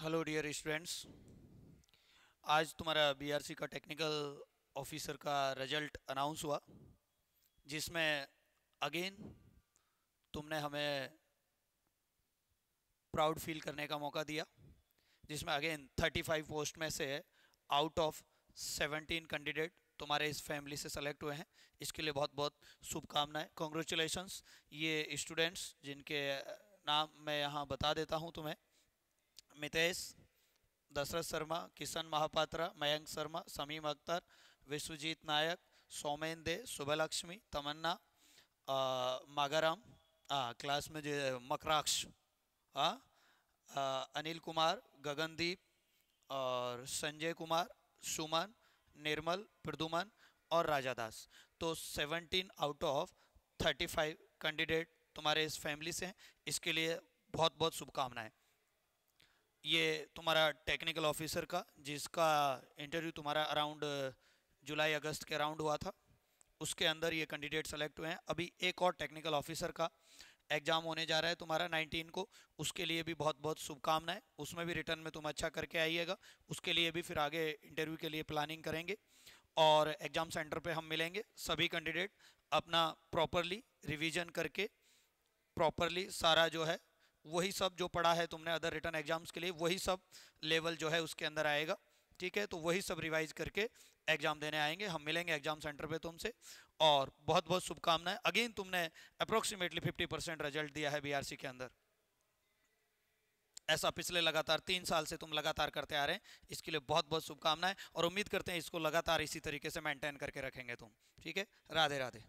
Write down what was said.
Hello dear students आज तुम्हारा BRC का टेक्निकल ऑफिसर का रिज़ल्ट अनाउंस हुआ, जिसमें अगेन तुमने हमें प्राउड फील करने का मौका दिया, जिसमें अगेन 35 पोस्ट में से आउट ऑफ़ 17 कैंडिडेट तुम्हारे इस फैमिली से सेलेक्ट हुए हैं। इसके लिए बहुत बहुत शुभकामनाएँ। कॉन्ग्रेचुलेशंस ये स्टूडेंट्स जिनके नाम मैं यहाँ बता देता हूँ तुम्हें मितेश दशरथ शर्मा किशन महापात्रा मयंक शर्मा समीम अख्तर विश्वजीत नायक सौमेन दे सुबलक्ष्मी तमन्ना मागाराम क्लास में जो मकराक्ष अनिल कुमार गगनदीप और संजय कुमार सुमन निर्मल प्रदुमन और राजा दास। तो 17 आउट ऑफ़ 35 कैंडिडेट तुम्हारे इस फैमिली से हैं। इसके लिए बहुत बहुत शुभकामनाएँ। ये तुम्हारा टेक्निकल ऑफिसर का, जिसका इंटरव्यू तुम्हारा अराउंड जुलाई, अगस्त के अराउंड हुआ था, उसके अंदर ये कैंडिडेट सेलेक्ट हुए हैं। अभी एक और टेक्निकल ऑफिसर का एग्ज़ाम होने जा रहा है तुम्हारा 19 को, उसके लिए भी बहुत बहुत शुभकामनाएँ। उसमें भी रिटर्न में तुम अच्छा करके आइएगा। उसके लिए भी फिर आगे इंटरव्यू के लिए प्लानिंग करेंगे और एग्ज़ाम सेंटर पे हम मिलेंगे। सभी कैंडिडेट अपना प्रॉपरली रिवीजन करके प्रॉपरली सारा जो है वही सब जो पढ़ा है तुमने अदर रिटर्न एग्ज़ाम्स के लिए, वही सब लेवल जो है उसके अंदर आएगा, ठीक है? तो वही सब रिवाइज करके एग्ज़ाम देने आएँगे, हम मिलेंगे एग्ज़ाम सेंटर पे तुमसे। और बहुत बहुत शुभकामनाएँ। अगेन तुमने अप्रोक्सीमेटली 50 परसेंट रिज़ल्ट दिया है बीआरसी के अंदर। ऐसा पिछले लगातार तीन साल से तुम लगातार करते आ रहे हैं, इसके लिए बहुत बहुत शुभकामनाएँ। और उम्मीद करते हैं इसको लगातार इसी तरीके से मेंटेन करके रखेंगे तुम, ठीक है? राधे राधे